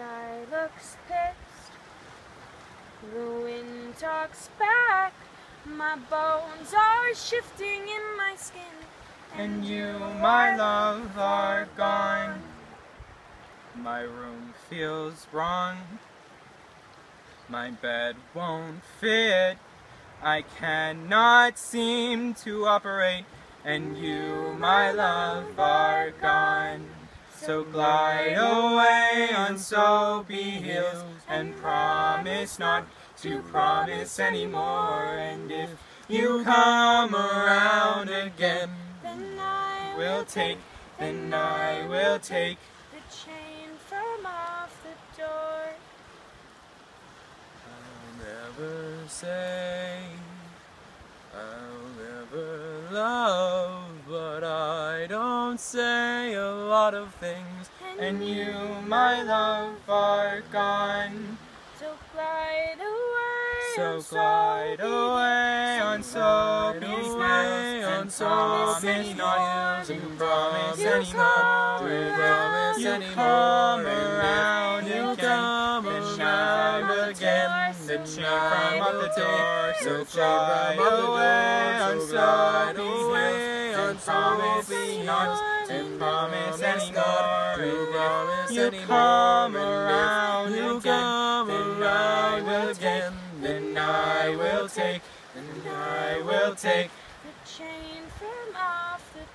sky looks pissed. The wind talks back. My bones are shifting in my skin. And you, my love, are gone. My room feels wrong. My bed won't fit. I cannot seem to operate. And you, my love, are gone. So glide away on soapy heels and promise not to promise anymore. And if you come around again, Then I will take, then I will take. the chain from off the door. I'll never say I'll never love, but I don't say a lot of things. And you, my love, are gone. So glide away. So on glide away on heels soapy and heels promise and promise anymore. to promise You anymore. come around you come around again, come then shine again, the chain from up the door. So So glide away on soapy away and promise not to promise anymore. not to promise you anymore. come around you come around I will again, then I will take, then I will take. The chain from off the